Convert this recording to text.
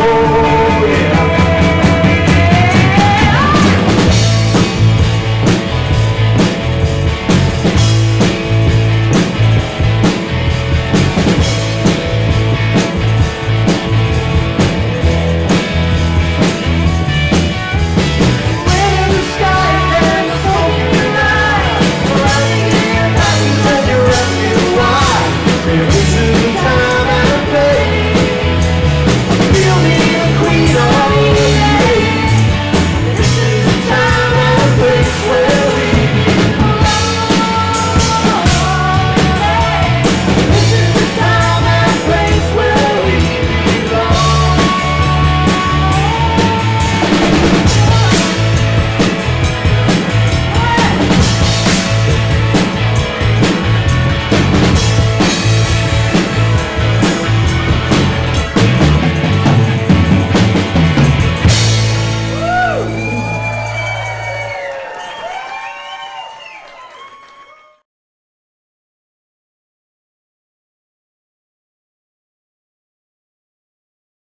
amor.